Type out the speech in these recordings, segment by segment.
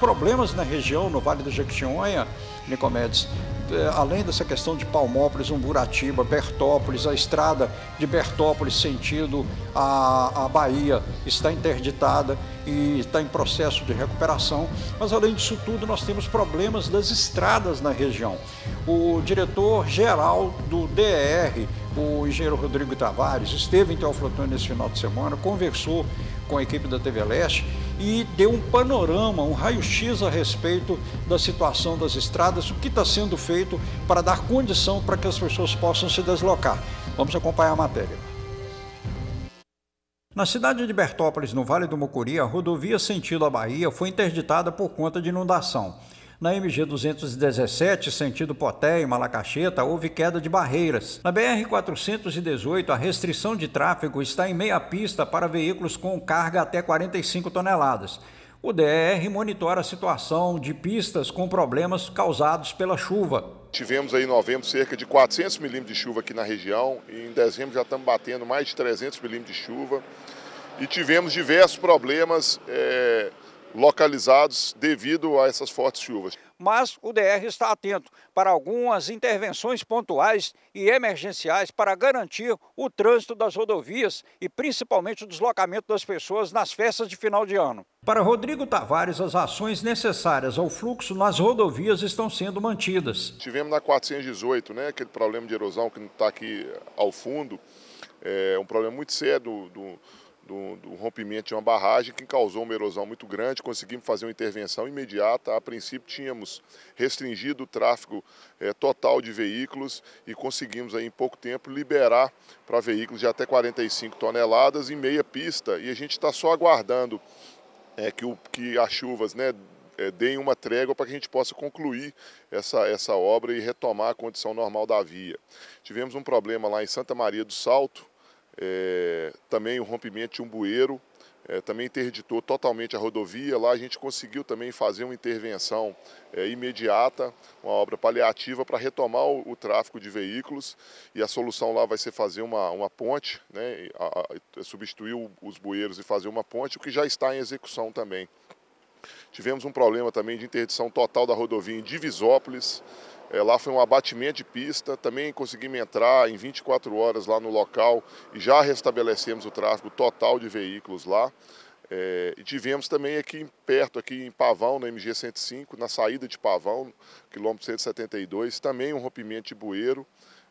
Problemas na região, no Vale do Jequitinhonha, Nicomedes, é, além dessa questão de Palmópolis, Umburatiba, Bertópolis, a estrada de Bertópolis sentido a, a Bahia está interditada e está em processo de recuperação. Mas além disso tudo, nós temos problemas das estradas na região. O diretor-geral do DER, o engenheiro Rodrigo Tavares, esteve em Teoflotone nesse final de semana, conversou com a equipe da TV Leste e deu um panorama, um raio-x a respeito da situação das estradas, o que está sendo feito para dar condição para que as pessoas possam se deslocar. Vamos acompanhar a matéria. Na cidade de Bertópolis, no Vale do Mucuri, a rodovia sentido à Bahia foi interditada por conta de inundação. Na MG 217, sentido Poté e Malacacheta, houve queda de barreiras. Na BR 418, a restrição de tráfego está em meia pista para veículos com carga até 45 toneladas. O DR monitora a situação de pistas com problemas causados pela chuva. Tivemos aí em novembro cerca de 400 milímetros de chuva aqui na região e em dezembro já estamos batendo mais de 300 milímetros de chuva. E tivemos diversos problemas é, localizados devido a essas fortes chuvas. Mas o DR está atento para algumas intervenções pontuais e emergenciais para garantir o trânsito das rodovias e principalmente o deslocamento das pessoas nas festas de final de ano. Para Rodrigo Tavares, as ações necessárias ao fluxo nas rodovias estão sendo mantidas. Tivemos na 418, né, aquele problema de erosão que está aqui ao fundo, é um problema muito sério do, do do, do, rompimento de uma barragem que causou uma erosão muito grande. Conseguimos fazer uma intervenção imediata. A princípio, tínhamos restringido o tráfego é, total de veículos e conseguimos aí, em pouco tempo liberar para veículos de até 45 toneladas em meia pista. E a gente está só aguardando é, que, o, que as chuvas né, é, deem uma trégua para que a gente possa concluir essa, essa obra e retomar a condição normal da via. Tivemos um problema lá em Santa Maria do Salto, é, também o rompimento de um bueiro, é, também interditou totalmente a rodovia. Lá a gente conseguiu também fazer uma intervenção é, imediata, uma obra paliativa para retomar o, o, tráfego de veículos. E a solução lá vai ser fazer uma, uma ponte, né, a, a, substituir os bueiros e fazer uma ponte, o que já está em execução também. Tivemos um problema também de interdição total da rodovia em Divisópolis. É, lá foi um abatimento de pista, também conseguimos entrar em 24 horas lá no local e já restabelecemos o tráfego total de veículos lá. É, e tivemos também aqui perto, aqui em Pavão, na MG 105, na saída de Pavão, quilômetro 172, também um rompimento de bueiro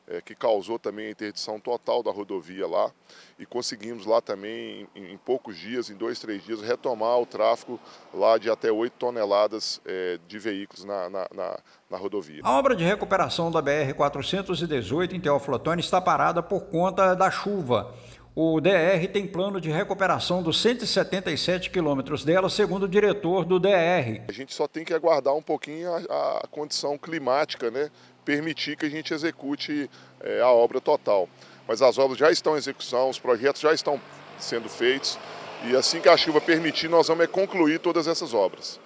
é, que causou também a interdição total da rodovia lá. E conseguimos lá também, em, em poucos dias, em dois, três dias, retomar o tráfego lá de até 8 toneladas é, de veículos na, na, na, na, rodovia. A obra de recuperação da BR-418 em Teoflotone está parada por conta da chuva. O DR tem plano de recuperação dos 177 quilômetros dela, segundo o diretor do DR. A gente só tem que aguardar um pouquinho a, a condição climática, né? Permitir que a gente execute é, a obra total. Mas as obras já estão em execução, os projetos já estão sendo feitos e assim que a chuva permitir, nós vamos concluir todas essas obras.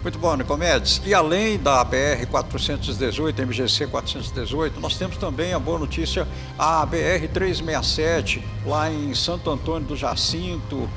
Muito bom, Nicomedes. E além da BR 418, MGC 418, nós temos também a boa notícia, a BR 367, lá em Santo Antônio do Jacinto.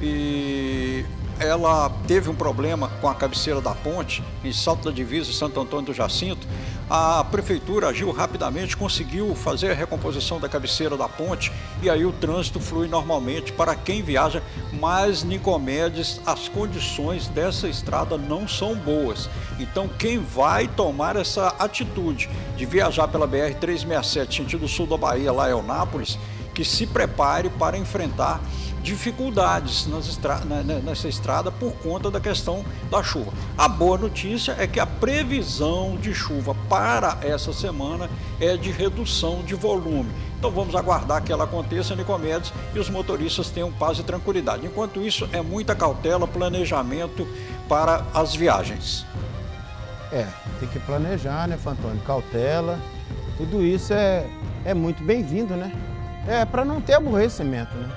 E ela teve um problema com a cabeceira da ponte, em Salto da Divisa, Santo Antônio do Jacinto. A prefeitura agiu rapidamente, conseguiu fazer a recomposição da cabeceira da ponte e aí o trânsito flui normalmente para quem viaja, mas Nicomedes, as condições dessa estrada não são boas. Então quem vai tomar essa atitude de viajar pela BR 367 sentido sul da Bahia, lá é o Nápoles, que se prepare para enfrentar dificuldades estra nessa estrada por conta da questão da chuva. A boa notícia é que a previsão de chuva para essa semana é de redução de volume. Então vamos aguardar que ela aconteça, Nicomedes, e os motoristas tenham paz e tranquilidade. Enquanto isso, é muita cautela, planejamento para as viagens. É, tem que planejar, né, Fantônio? Cautela, tudo isso é, é muito bem-vindo, né? É, para não ter aborrecimento, né?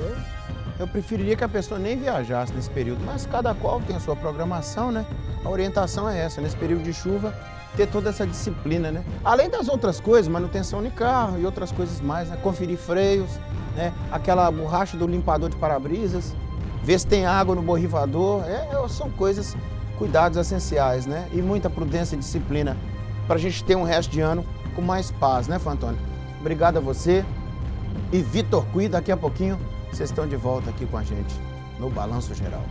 É. Eu, preferiria que a pessoa nem viajasse nesse período, mas cada qual tem a sua programação, né? A orientação é essa, nesse período de chuva, ter toda essa disciplina, né? Além das outras coisas, manutenção de carro e outras coisas mais, né? Conferir freios, né? Aquela borracha do limpador de para-brisas, ver se tem água no borrifador, é, é são coisas, cuidados essenciais, né? E muita prudência e disciplina para a gente ter um resto de ano com mais paz, né, Fantônio? Obrigado a você e Vitor Cui. Daqui a pouquinho vocês estão de volta aqui com a gente no Balanço Geral.